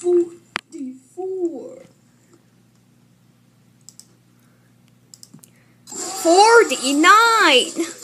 food. 49